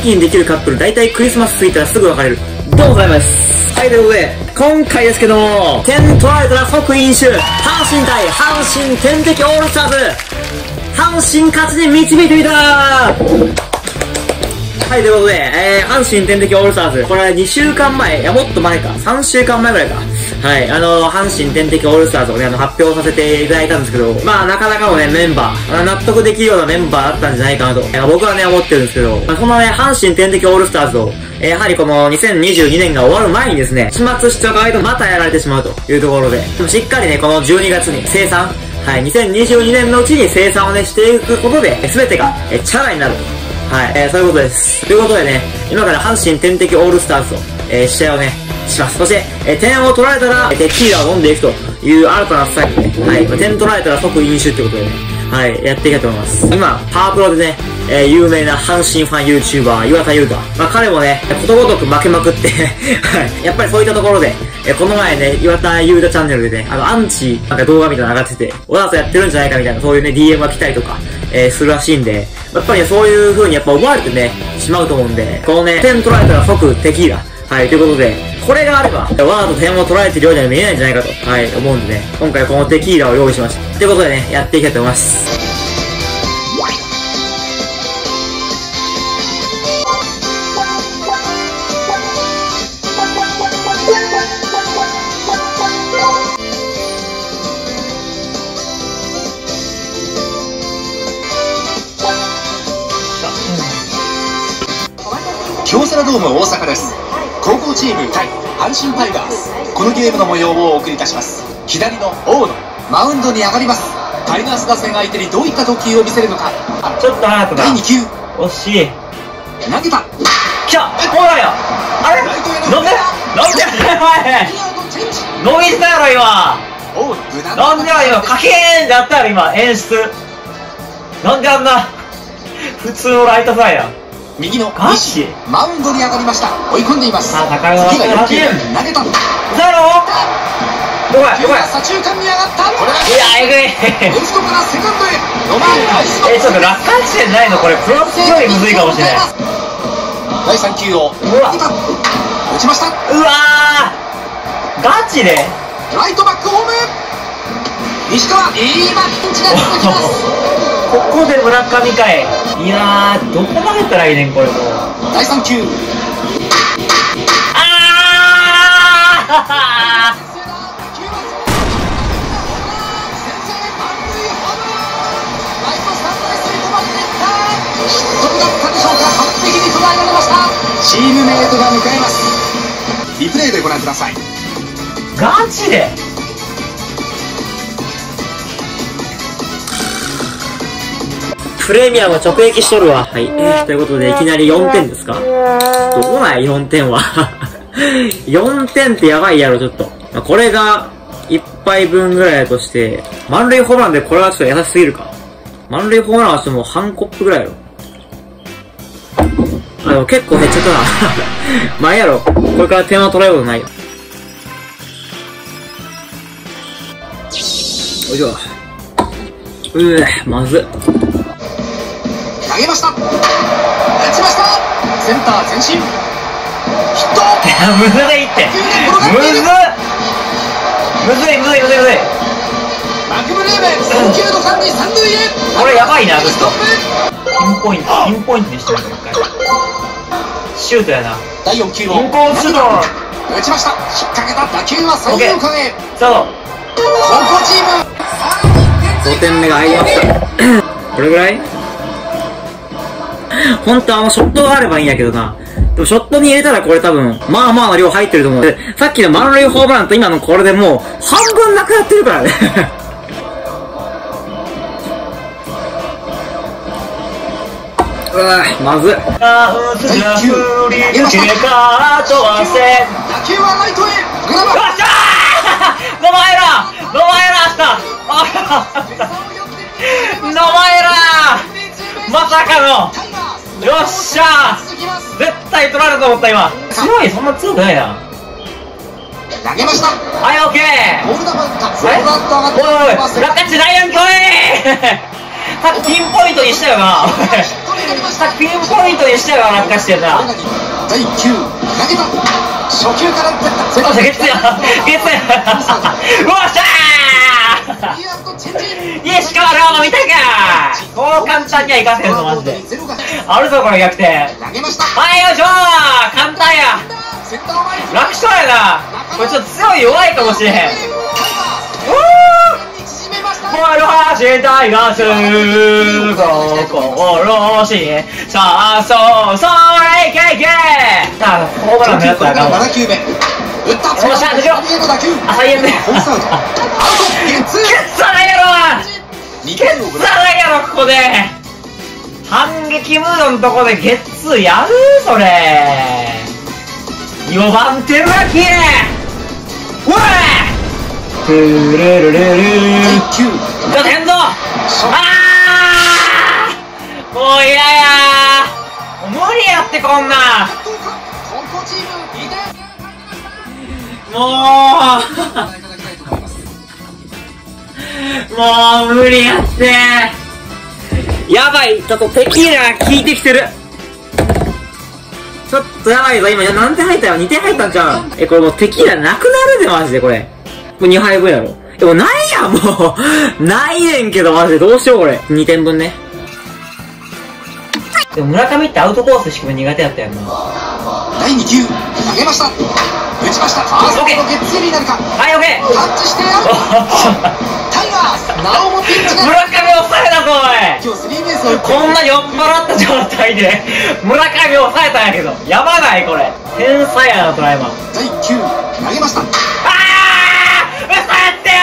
時期にできるカップル、大体クリスマス過ぎたらすぐ別れる。どうもございます？はい、ということで、今回ですけども、点取られたら即飲酒、阪神対阪神天敵オールスターズ、阪神勝ちに導いてみたはい、ということで、えー、阪神天敵オールスターズ。これは2週間前、いや、もっと前か。3週間前ぐらいか。はい、あの、阪神天敵オールスターズをね、あの、発表させていただいたんですけど、まあ、なかなかのね、メンバー、納得できるようなメンバーだったんじゃないかなと、えー僕はね、思ってるんですけど、まあ、そのね、阪神天敵オールスターズを、えーやはりこの2022年が終わる前にですね、始末しとかないとまたやられてしまうというところで、でもしっかりね、この12月に生産、はい、2022年のうちに生産をね、していくことで、すべてが、えーチャラになると。はい、えー、そういうことです。ということでね、今から阪神天敵オールスターズを、えー、試合をね、します。そして、えー、点を取られたら、えーテキーラを飲んでいくという新たなスタイルで、はい、まあ点取られたら即飲酒ってことでね、はい、やっていきたいと思います。今、パワープロでね、えー、有名な阪神ファン YouTuber、岩田優太。まあ、彼もね、ことごとく負けまくって、はい、やっぱりそういったところで、えーこの前ね、岩田優太チャンネルでね、あの、アンチ、なんか動画みたいなの上がってて、わざとやってるんじゃないかみたいな、そういうね、DM が来たりとか、えーするらしいんで、やっぱりね、そういう風にやっぱ思われてね、しまうと思うんで、このね、点取られたら即テキーラ。はい、ということで、これがあれば、わざと点を取られてるようには見えないんじゃないかと、はい、思うんでね、今回このテキーラを用意しました。ということでね、やっていきたいと思います。ドーム大阪です。高校チーム対阪神タイガース。このゲームの模様をお送りいたします。左の大野マウンドに上がります。タイガース打線相手にどういった投球を見せるのか。ちょっと早く第2球。惜しい。投げた。来たほらよあれ？ライトへのなんでなんでキーアウトチェンジ伸びてたやろ今。大野無難なんでや今。カキーンってやったやろ今演出。なんであんな。普通のライトフライや右の西マウンドに上がりました。追い込んでいます。さあ高山次が4球高投げたゼロ？どこやどこや球が左中間に上がった。これがいやえぐい。レフトからセカンドへ。4番ナイスバッえちょっと落下地点ないの？これプロスよりむずいかもしれない。第3球を。打ちました。うわー。ガチで？ライトバックホーム。西川いいバットンチが続きますここで村上かい。いやーどこ投げたらいいねんこれも。う第3球。あライトスタンドへ吸い込まれていったヒットだったでしょうか完璧に捉えられましたチームメイトが迎えます。リプレイでご覧ください。ーガチで？プレミアム直撃しとるわ。はい。えー、ということで、いきなり4点ですか？どうなんや、4点は？4点ってやばいやろ、ちょっと。まあこれが、1杯分ぐらいだとして、満塁ホームランでこれはちょっと優しすぎるか。満塁ホームランはちょっともう半コップぐらいやろ。あ、でも結構減っちゃったな。まあいいやろ。これから点は取られることないよ。よいしょ。うぅ、まずっ。センター前進。ヒット。むずいって。むずっむずいむずいむずいむずい。マクブルーム送球の間に三塁へ。これやばいなストップ。ピンポイント、ピンポイントにしてみる一回。シュートやな。第4球を。インコースシュート。打ちました。引っ掛けた打球は三遊間へ。スタート高校チーム。5点目が入りました。これぐらい？本当はあのショットがあればいいんやけどな。でもショットに入れたらこれ多分、まあまあの量入ってると思う。で、さっきの満塁ホームランと今のこれでもう、半分なくなってるからね。うわまずい。あー、振り抜けかとはせ打球はライトへグラバよっしゃーノマエラノマエラしたあノマエラまさかのよっしゃー！絶対取られると思った今。強いそんな強くないな。投げました。はいオッケー。ボール球打ったあれボール球上がっておい。おい落下地ないやんかいさっきピンポイントにしたよな。さピンポイントにしては落下してるな第9投げた。初球から打ったそこでゲッツやゲッツやうわっしゃリアウトチェンジー石川遼も見たか。そう簡単にはいかせんぞマジで。あるぞこれ逆転。投げました。はいよいしょー簡単や。楽勝やな。これちょっと強い弱いかもしれへん。うに縮めましたー燃える走タイガース。心しさあそうそれいけいけ。さあホームランのやつやかんわ7球目打ったよっしゃ抜けろ右への打球あ最悪だよフォースアウトアウトゲッツーゲッツァないやろゲッツァ点をブラないや。ろここで反撃ムードのとこでゲッツーやるそれ4番手巻きうわトゥルルルル第ー9じゃああもう嫌や無理やってこんなもうもう無理やって。やばい。ちょっとテキーラが効いてきてる。ちょっとやばいぞ。今何点入ったよ。2点入ったんちゃう？えこれもうテキーラなくなるでマジでこれ。もう2杯分やろ。でもないやもうないねんけどマジで。どうしようこれ。2点分ね。でも村上ってアウトコースしか苦手やったやんな。第2球投げました。打ちました。ファーストのゲッツーになるか。はいオッケータッチして。タイガースなおもピンチが村上抑えたぞおい。今日スリーベースをこんな酔っ払った状態で村上を抑えたんやけどやばないこれ。天才やなドラえもん第9投げました。あー嘘やっておい。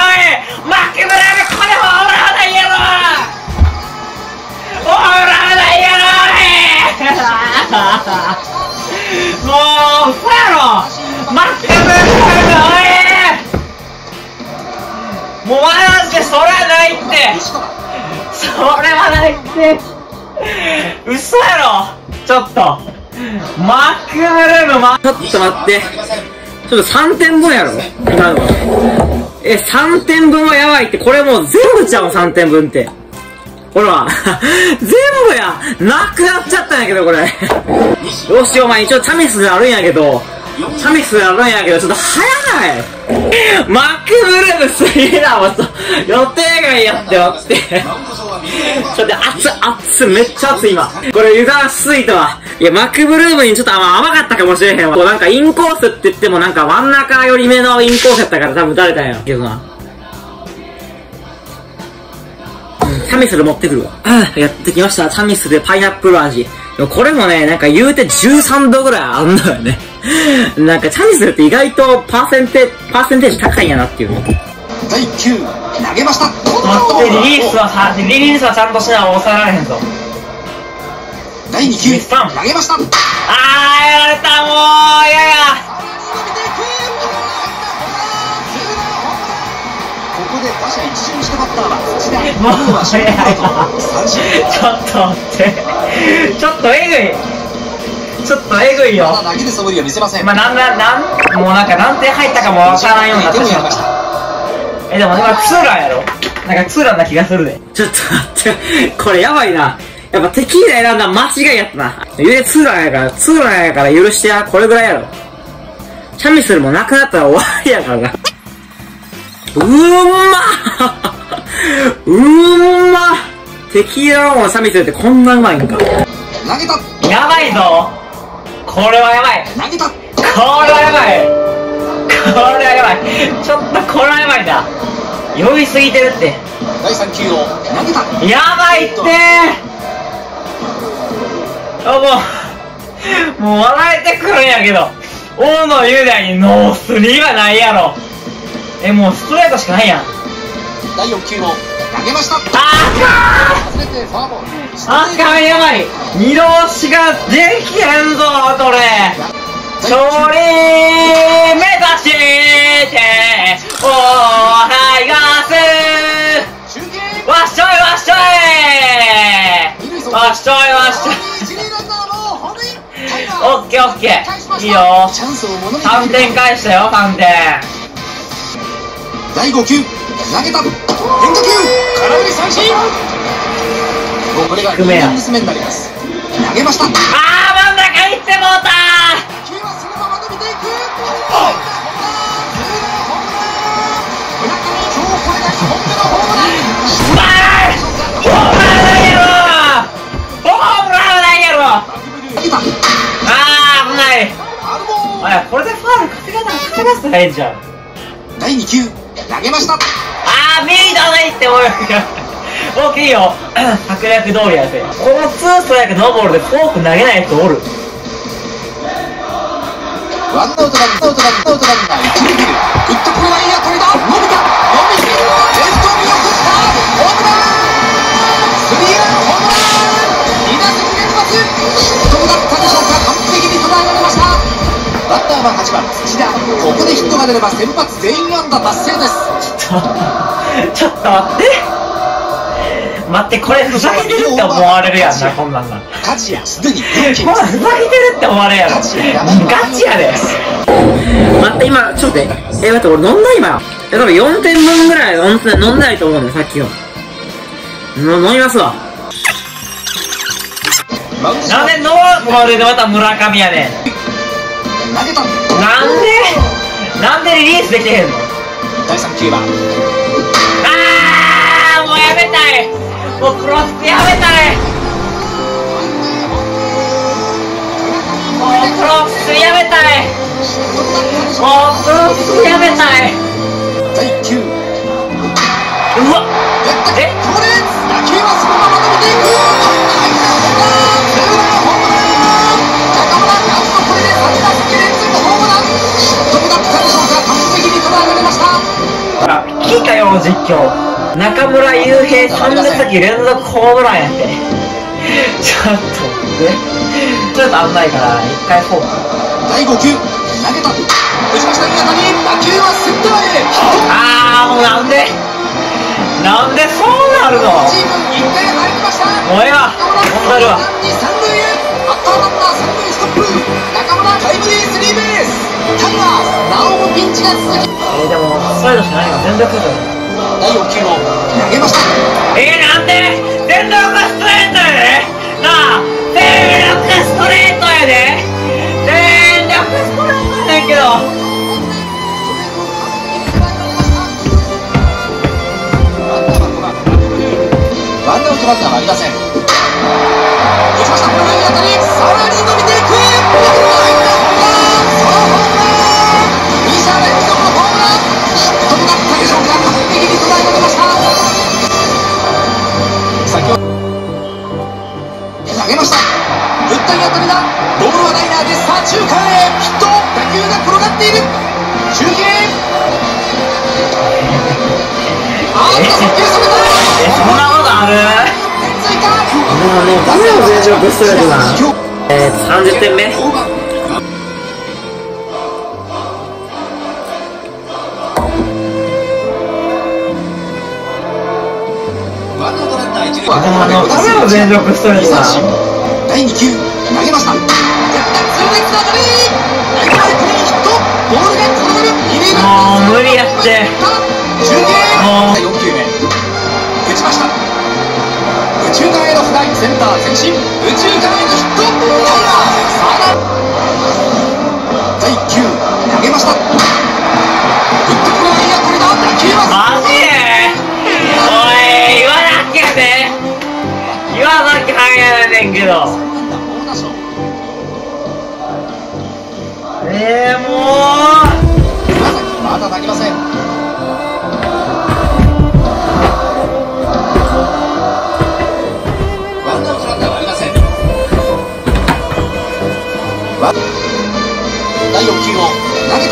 マックブラムこれホームランないやろ。ホームランないやろおいもう嘘やろ！マックブラムおい！もうマジでそれはないって！それはないって！嘘やろ！ちょっと。マックブルームちょっと待って。ちょっと3点分やろ。今のえ3点分はやばいって。これもう全部ちゃう3点分って。ほら 全部やなくなっちゃったんやけどこれ よしお前一応チャミスであるんやけどチャミスであるんやけどちょっと早ないマックブルームすげえなもう予定外やって待ってちょっと熱い熱いめっちゃ熱い今。これ油断しすぎたわ。いや、マックブルームにちょっと甘甘かったかもしれへんわ。こうなんかインコースって言ってもなんか真ん中寄り目のインコースやったから多分打たれたんやけどな。うんチャミスル持ってくるわ。ああやってきました。チャミスルパイナップル味。これもね、なんか言うて13度ぐらいあんのよね。なんかチャミスルって意外とパーセンテ、パーセンテージ高いんやなっていうね。第9投げました待って、リリースはさ、リリースはちゃんとしな抑えられへんぞ。第2球投げましたあー、やられた、もう、いやいや。もう今日はショートアウト三振ちょっと待って。ちょっとえぐい。ちょっとえぐいよ。まだ投げる素振りは見せませんまあ、なんだ、なん、もうなんか何点入ったかもわからんようになってしまった。え、でも今ツーランやろなんかツーランな気がするで。ちょっと待って。これやばいな。やっぱテキーラ選んだ間違いやったな。ゆえツーランやから、ツーランやから許してや、これぐらいやろ。チャミスルもなくなったら終わりやからな。うーんまうーんま。テキーラのチャミスルってこんなうまいんか。投げた。やばいぞ。これはやばい。投げた。これはやばい。これはやばい。ちょっとこれはやばいな。酔いすぎてるって。第3球を。投げた。やばいって。あもう。もう笑えてくるんやけど。大野雄大にノースリーはないやろ。えもうストレートしかないやん第4球を投げました。あ外れてフォアボーあかんやばい。二度押しができへんぞこれ。勝利目指しておはイガース。中継わっしょいわっしょい。わっしょいわっしょい。オッケーオッケーいいよチャンスをものに3点返したよ3点第5球。投げた。変化球。空振り三振。これが2低めや。点娘になります。投げました。あー真ん中行ってもうた。打球はそのまま伸びていくこれが2本目のホームランうまいホームランだけどホームランだけど投げた。あー危ない。アルボーおいこれでファウル稼がな稼がせたらえじゃん。第2球投げました。あーミードないって思うよ大きいよ。策略通りやせこのツーストライクノーボールでフォーク投げない人おるワンアウトランアウトランアウトランナー一塁出る打ったこれはいは8番土田。ここでヒットが出れば先発全員安打達成です。ちょっと待って。待ってこれふざけてるって思われるやんなこんなんな梶谷すでに4 球これふざけてるって思われるやろ。ガチや。で。待って今ちょっと待って。え待って俺飲んだ今。え多分4点分ぐらい飲んで飲んでないと思うねさっきは。の飲みますわ。なんでノーボールでまた村上やねん投げたなんで？なんでリリースできてへんの？第3球は。あーもうやめたい。もうクロスやめたい。もうクロスやめたい。もうクロスやめたい。第1球うわ。え？これ打球はそのまま伸びていく聞いたよ実況。中村悠平3打席連続ホームランやって。ちょっとねちょっと危ないから一回フォーク。第5球投げた。打ちましたいい当たり打球はセンターへ。あーもうなんで？なんでそうなるの？チーム1点入りました。もうええわ。頑張るわ三塁三塁へ。バッターランナー三塁ストップ。中村タイムリースリーベース。タイガースなおもピンチが続き。えー、でもストレートしかないか。ら全力だよ第4球を投げましたえー、なんで全力ストレートやで。なあ全力ストレートやで。全力ストレートやねんけど。ワンアウトランナーはありません。打ちました？これはいい当たり。さらに伸びえー、30点目第2球投げました。やった痛烈な当たりライト前クリーンヒットボールが転がるもう無理やって。中継。もう。4球目。打ちました。宇宙間へのフライセンター前進。宇宙間へのヒット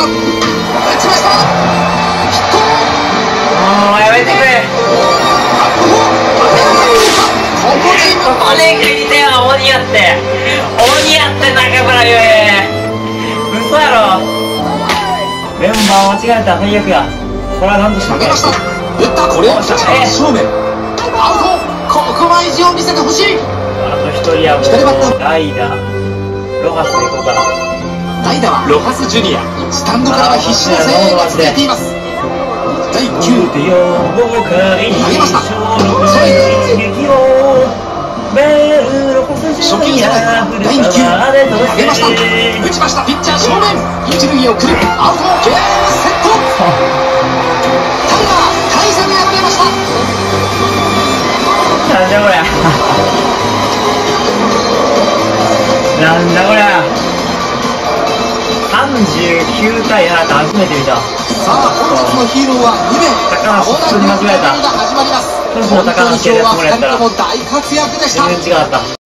を投げた打ちました。ヒット。うもうやめてくれ。アップホーここでここで国では鬼やって鬼やって中村ゆえ嘘やろ。メンバー間違えたら最悪や。これは何としても投げました。打ったこれ。を正面。アウト。ここは意地を見せてほしい。あと一人やも左バッター。う代打ロハスでいこうかな代打はロハスジュニア。スタンドからは必死の声援が続いています。第9投げました勝利の一撃をベルロハス初球に第2球投げました。打ちました。ピッチャー正面。一塁へ送る。アウト。ゲームセット。タイガー大差で敗れました。なんだこれなんだこれ39対7って初めて見た。さあ本日のヒーローは2名高橋普通に間違えたが始まります。そろそろ高橋本当に今日は2人とも大活躍でした。全然違かった